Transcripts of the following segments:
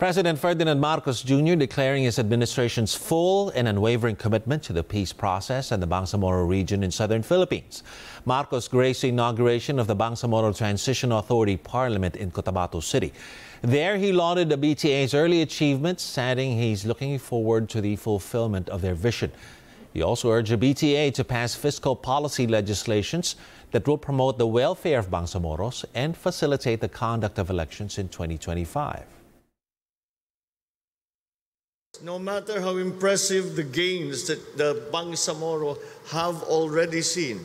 President Ferdinand Marcos Jr. declaring his administration's full and unwavering commitment to the peace process in the Bangsamoro region in southern Philippines. Marcos graced the inauguration of the Bangsamoro Transition Authority Parliament in Cotabato City. There, he lauded the BTA's early achievements, adding he's looking forward to the fulfillment of their vision. He also urged the BTA to pass fiscal policy legislations that will promote the welfare of Bangsamoros and facilitate the conduct of elections in 2025. No matter how impressive the gains that the Bangsamoro have already seen,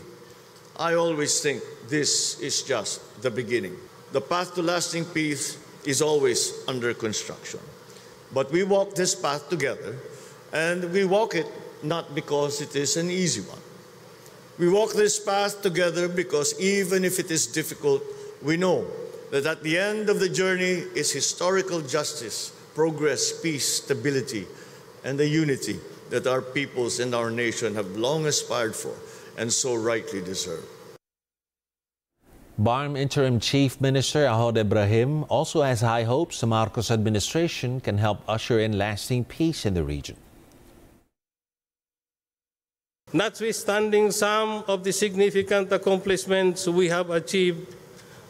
I always think this is just the beginning. The path to lasting peace is always under construction. But we walk this path together, and we walk it not because it is an easy one. We walk this path together because even if it is difficult, we know that at the end of the journey is historical justice, progress, peace, stability, and the unity that our peoples and our nation have long aspired for and so rightly deserve. BARMM Interim Chief Minister Ahod Ebrahim also has high hopes the Marcos administration can help usher in lasting peace in the region. Notwithstanding some of the significant accomplishments we have achieved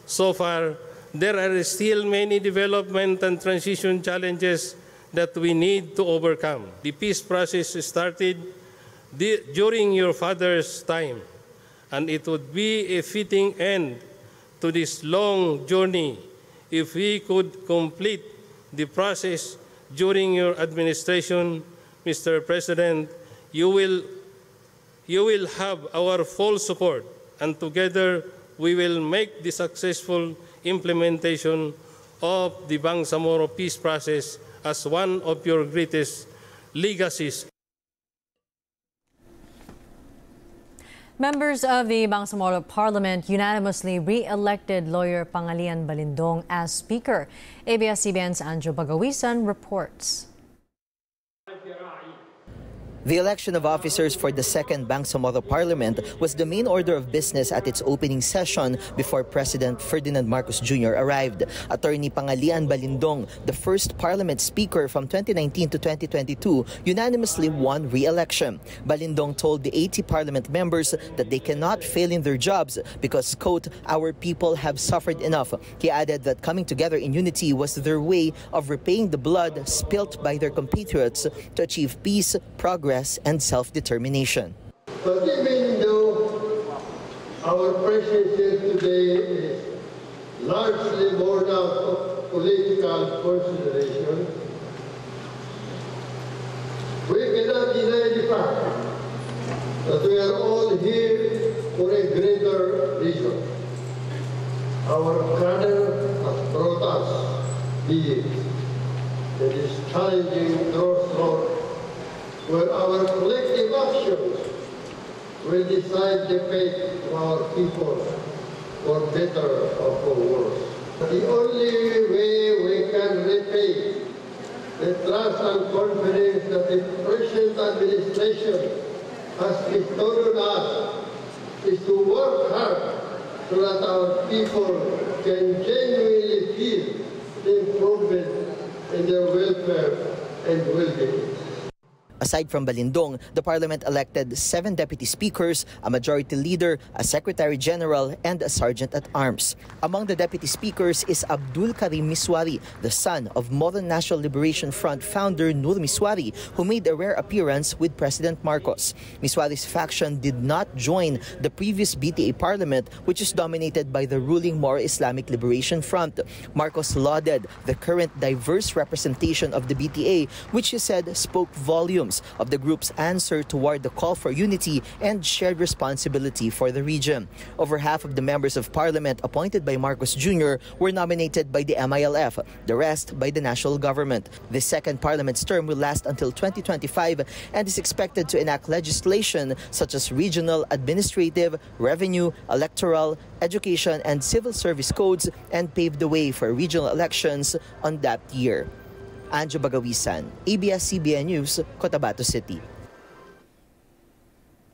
so far, there are still many development and transition challenges that we need to overcome. The peace process started during your father's time, and it would be a fitting end to this long journey if we could complete the process during your administration, Mr. President, you will, you will have our full support, and together we will make the successful implementation of the Bangsamoro peace process as one of your greatest legacies. Members of the Bangsamoro Parliament unanimously re-elected lawyer Pangalian Balindong as Speaker. ABS-CBN's Andrew Bagawisan reports. The election of officers for the second Bangsamoro Parliament was the main order of business at its opening session before President Ferdinand Marcos Jr. arrived. Attorney Pangalian Balindong, the first Parliament Speaker from 2019 to 2022, unanimously won re-election. Balindong told the 80 Parliament members that they cannot fail in their jobs because, quote, our people have suffered enough. He added that coming together in unity was their way of repaying the blood spilt by their compatriots to achieve peace, progress, progress and self-determination. But even though our presence today is largely born out of political consideration, we cannot deny the fact that we are all here for a greater reason. Our Father has brought us beings that is challenging crossroads where our collective actions will decide the fate of our people for better or for worse. The only way we can repay the trust and confidence that the present administration has bestowed on us is to work hard so that our people can genuinely feel the improvement in their welfare and well-being. Aside from Balindong, the parliament elected seven deputy speakers, a majority leader, a secretary general, and a sergeant at arms. Among the deputy speakers is Abdul Karim Misuari, the son of Moro National Liberation Front founder Nur Misuari, who made a rare appearance with President Marcos. Misuari's faction did not join the previous BTA parliament, which is dominated by the ruling Moro Islamic Liberation Front. Marcos lauded the current diverse representation of the BTA, which he said spoke volumes of the group's answer toward the call for unity and shared responsibility for the region. Over half of the members of parliament appointed by Marcos Jr. were nominated by the MILF, the rest by the national government. The second parliament's term will last until 2025 and is expected to enact legislation such as regional, administrative, revenue, electoral, education, and civil service codes and pave the way for regional elections on that year. Anjo Bagawisan, ABS-CBN News, Cotabato City.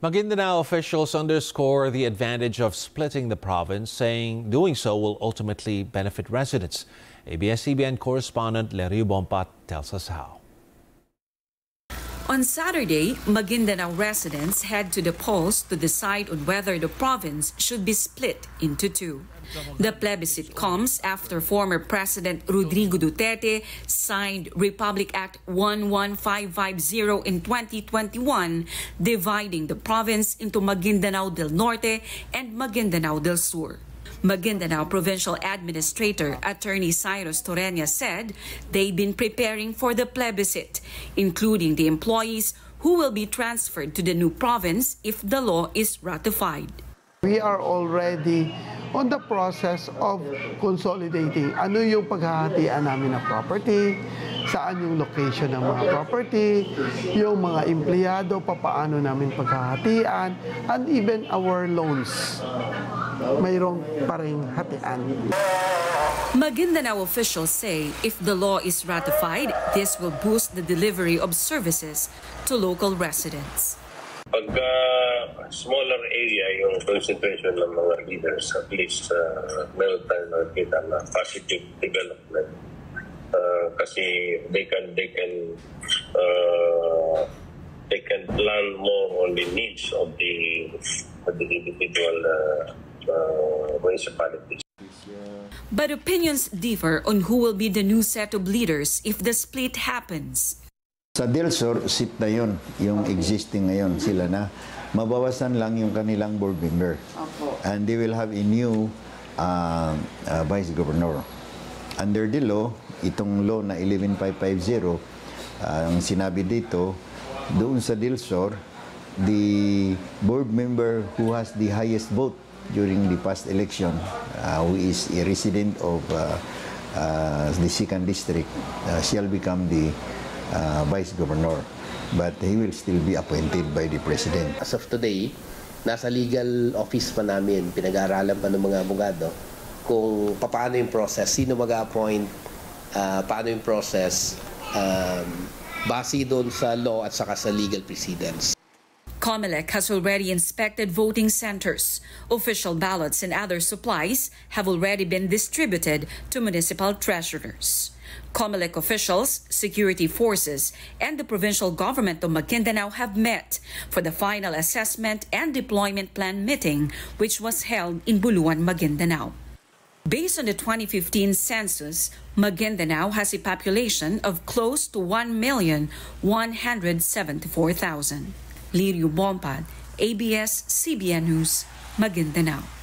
Maguindanao officials underscore the advantage of splitting the province, saying doing so will ultimately benefit residents. ABS-CBN correspondent Lerio Bompat tells us how. On Saturday, Maguindanao residents head to the polls to decide on whether the province should be split into two. The plebiscite comes after former President Rodrigo Duterte signed Republic Act 11550 in 2021, dividing the province into Maguindanao del Norte and Maguindanao del Sur. Maguindanao Provincial Administrator Attorney Cyrus Torreña said they've been preparing for the plebiscite, including the employees who will be transferred to the new province if the law is ratified. We are already on the process of consolidating. Ano yung paghahatian namin ng property, saan yung location ng mga property, yung mga empleyado, papaano namin paghahatian, and even our loans. Mayroong paring hatian. Maguindanao officials say if the law is ratified, this will boost the delivery of services to local residents. Pagka smaller area yung concentration ng mga leaders, at least uh, meron tayo nakikita na positive development. Uh, kasi they can they can uh, they can plan more on the needs of the of the individual uh, uh, municipalities. But opinions differ on who will be the new set of leaders if the split happens. Sa Delsor, seat na yun, yung existing ngayon, sila na. Mabawasan lang yung kanilang board member. And they will have a new uh, uh, vice governor. Under the law, itong law na 11550, uh, ang sinabi dito, doon sa Delsor, the board member who has the highest vote during the past election, uh, who is a resident of uh, uh, the second district, uh, shall become the uh, vice governor. But he will still be appointed by the president. As of today, nasa legal office pa namin, pinag-aaralan pa ng mga abogado kung paano yung process, sino mag-appoint, uh, paano yung process, um, base doon sa law at saka sa legal precedents. COMELEC has already inspected voting centers. Official ballots and other supplies have already been distributed to municipal treasurers. COMELEC officials, security forces, and the provincial government of Maguindanao have met for the final assessment and deployment plan meeting, which was held in Buluan, Maguindanao. Based on the 2015 census, Maguindanao has a population of close to 1,174,000. Lirio Bompad, ABS-CBN News, Maguindanao.